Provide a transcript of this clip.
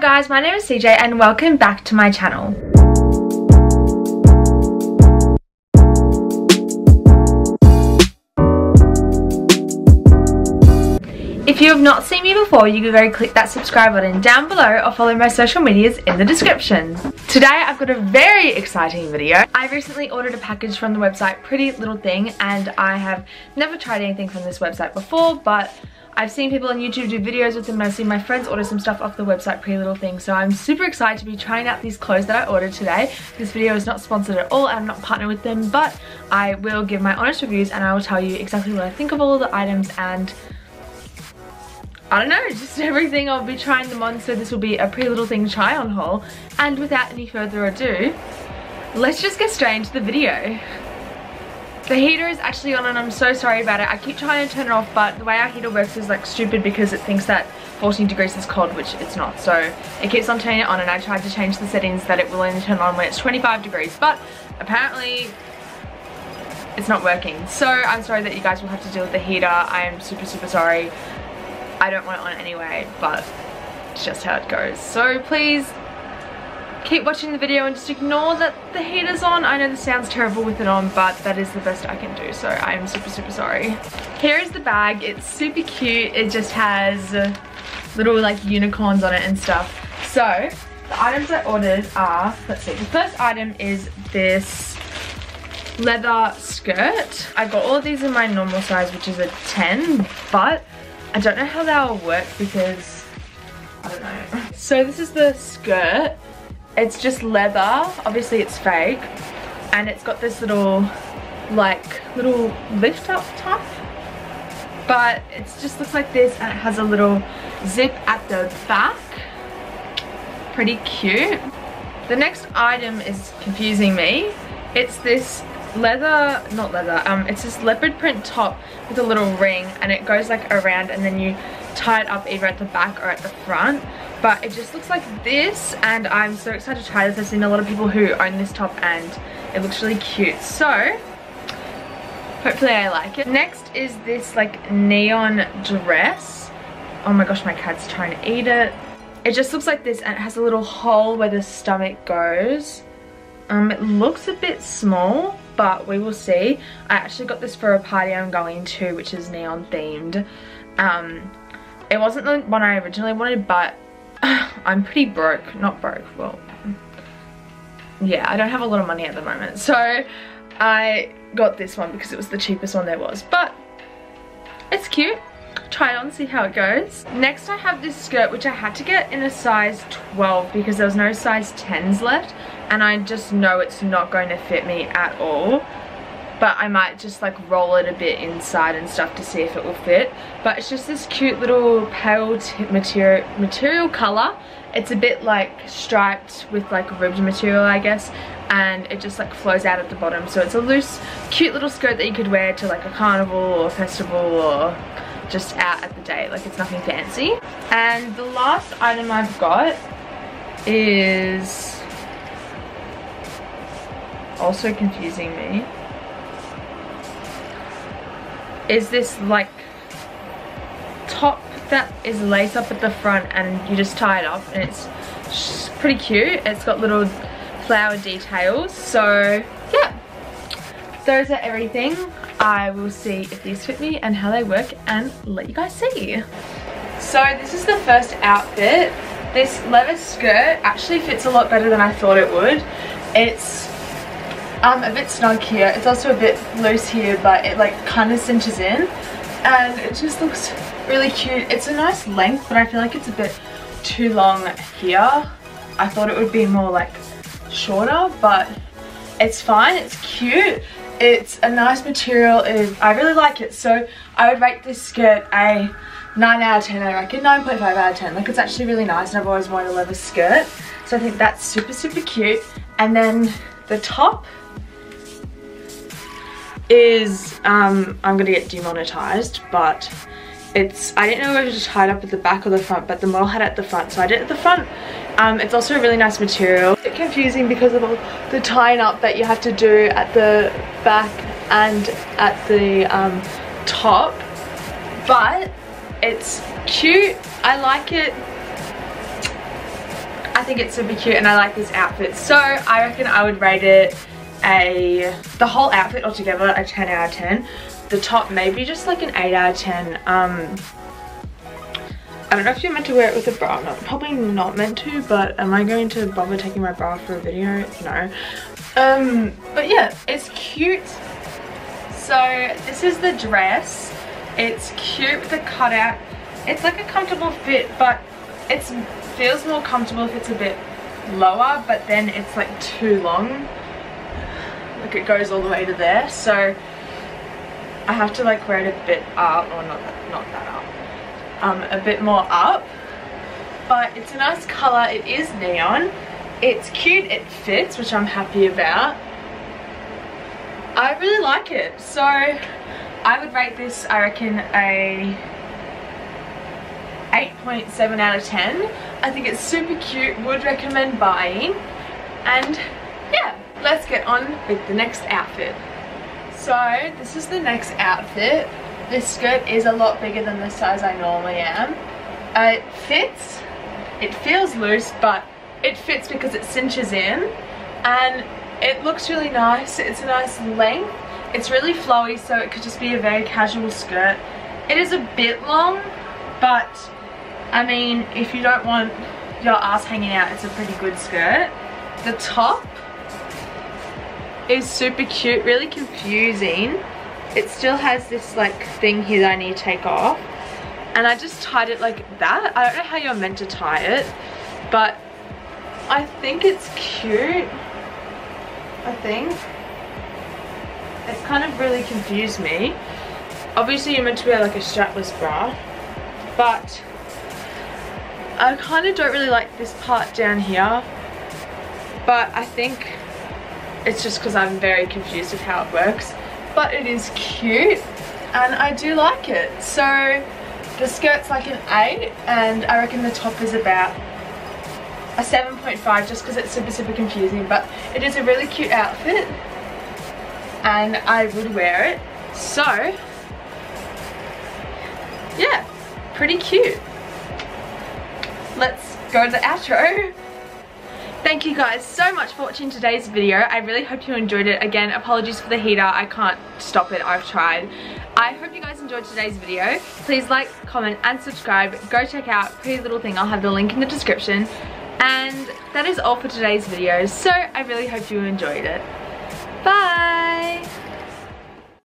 guys, my name is CJ and welcome back to my channel. If you have not seen me before, you can go click that subscribe button down below or follow my social medias in the description. Today I've got a very exciting video. I recently ordered a package from the website Pretty Little Thing and I have never tried anything from this website before but I've seen people on YouTube do videos with them and I've seen my friends order some stuff off the website Pretty Little Thing. So I'm super excited to be trying out these clothes that I ordered today. This video is not sponsored at all. I'm not partnered with them, but I will give my honest reviews and I will tell you exactly what I think of all the items and I don't know, just everything. I'll be trying them on, so this will be a Pretty Little Thing try on haul. And without any further ado, let's just get straight into the video. The heater is actually on and I'm so sorry about it. I keep trying to turn it off but the way our heater works is like stupid because it thinks that 14 degrees is cold which it's not. So it keeps on turning it on and I tried to change the settings that it will only turn on when it's 25 degrees but apparently it's not working. So I'm sorry that you guys will have to deal with the heater. I am super super sorry. I don't want it on anyway but it's just how it goes. So please keep watching the video and just ignore that the heater's on. I know this sounds terrible with it on, but that is the best I can do, so I am super, super sorry. Here is the bag. It's super cute. It just has little like unicorns on it and stuff. So, the items I ordered are, let's see, the first item is this leather skirt. I got all of these in my normal size, which is a 10, but I don't know how they'll work because, I don't know. So this is the skirt it's just leather, obviously it's fake, and it's got this little, like, little lift up top. But it just looks like this and it has a little zip at the back. Pretty cute. The next item is confusing me. It's this leather, not leather, um, it's this leopard print top with a little ring and it goes like around and then you tie it up either at the back or at the front but it just looks like this and I'm so excited to try this. I've seen a lot of people who own this top and it looks really cute. So hopefully I like it. Next is this like neon dress. Oh my gosh, my cat's trying to eat it. It just looks like this and it has a little hole where the stomach goes. Um, it looks a bit small, but we will see. I actually got this for a party I'm going to, which is neon themed. Um, it wasn't the one I originally wanted, but I'm pretty broke. Not broke, well, yeah, I don't have a lot of money at the moment. So I got this one because it was the cheapest one there was. But it's cute. Try it on, see how it goes. Next I have this skirt which I had to get in a size 12 because there was no size 10s left. And I just know it's not going to fit me at all but I might just like roll it a bit inside and stuff to see if it will fit. But it's just this cute little pale material material color. It's a bit like striped with like ribbed material I guess and it just like flows out at the bottom. So it's a loose cute little skirt that you could wear to like a carnival or festival or just out at the day. Like it's nothing fancy. And the last item I've got is also confusing me is this like top that is lace up at the front and you just tie it up and it's pretty cute. It's got little flower details. So yeah, those are everything. I will see if these fit me and how they work and let you guys see. So this is the first outfit. This leather skirt actually fits a lot better than I thought it would. It's um, a bit snug here. It's also a bit loose here, but it like kind of cinches in. And it just looks really cute. It's a nice length, but I feel like it's a bit too long here. I thought it would be more like shorter, but it's fine. It's cute. It's a nice material. I really like it. So I would rate this skirt a 9 out of 10 I reckon. 9.5 out of 10. Like it's actually really nice and I've always wanted a leather skirt. So I think that's super, super cute. And then the top is, um, I'm gonna get demonetized, but it's, I didn't know whether to tie it up at the back or the front, but the model had it at the front, so I did it at the front. Um, it's also a really nice material. It's confusing because of all the tying up that you have to do at the back and at the um, top, but it's cute. I like it. I think it's super cute and I like this outfit. So I reckon I would rate it a, the whole outfit altogether, a 10 out of 10. The top maybe just like an 8 out of 10. Um, I don't know if you're meant to wear it with a bra not. Probably not meant to, but am I going to bother taking my bra for a video? No. Um, but yeah, it's cute. So this is the dress. It's cute with the cutout. It's like a comfortable fit, but it feels more comfortable if it's a bit lower, but then it's like too long. Like it goes all the way to there, so I have to like wear it a bit up, or not that, not that up, um, a bit more up. But it's a nice color. It is neon. It's cute. It fits, which I'm happy about. I really like it. So I would rate this, I reckon, a 8.7 out of 10. I think it's super cute, would recommend buying. And let's get on with the next outfit. So this is the next outfit. This skirt is a lot bigger than the size I normally am. Uh, it fits, it feels loose, but it fits because it cinches in. And it looks really nice. It's a nice length. It's really flowy, so it could just be a very casual skirt. It is a bit long, but I mean, if you don't want your ass hanging out, it's a pretty good skirt. The top is super cute, really confusing. It still has this like thing here that I need to take off. And I just tied it like that. I don't know how you're meant to tie it, but I think it's cute. I think. It's kind of really confused me. Obviously you're meant to wear like a strapless bra, but I kind of don't really like this part down here, but I think it's just because I'm very confused with how it works. But it is cute and I do like it. So the skirt's like an 8 and I reckon the top is about a 7.5 just because it's super super confusing but it is a really cute outfit and I would wear it so yeah pretty cute let's go to the outro Thank you guys so much for watching today's video. I really hope you enjoyed it. Again, apologies for the heater. I can't stop it. I've tried. I hope you guys enjoyed today's video. Please like, comment, and subscribe. Go check out Pretty Little Thing. I'll have the link in the description. And that is all for today's video. So I really hope you enjoyed it. Bye!